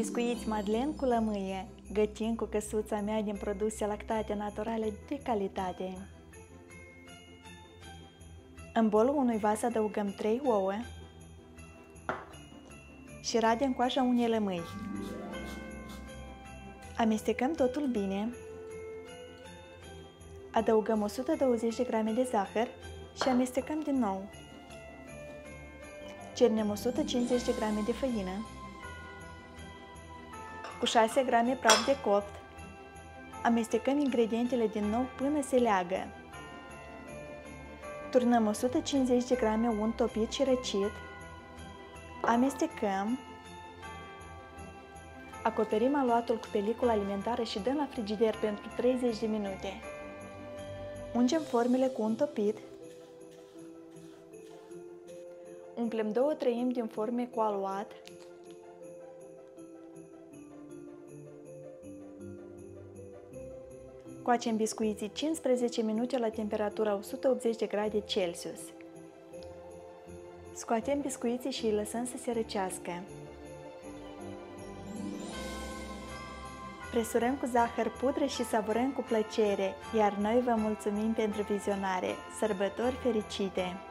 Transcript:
Biscuiți Madlen cu lămâie, gătim cu căsuța mea din produse lactate naturale de calitate. În bolul unui vas adăugăm 3 ouă și radem coaja unei lămâi. Amestecăm totul bine. Adăugăm 120 de grame de zahăr și amestecăm din nou. Cernem 150 de grame de făină cu 6 grame praf de copt. Amestecăm ingredientele din nou până se leagă. Turnăm 150 de grame unt topit și răcit. Amestecăm. Acoperim aluatul cu peliculă alimentară și dăm la frigider pentru 30 de minute. Ungem formele cu un topit. Umplem 2 treimi din forme cu aluat Coacem biscuiții 15 minute la temperatura 180 de grade Celsius. Scoatem biscuiții și îi lăsăm să se răcească. Presurăm cu zahăr pudră și savurăm cu plăcere, iar noi vă mulțumim pentru vizionare. Sărbători fericite!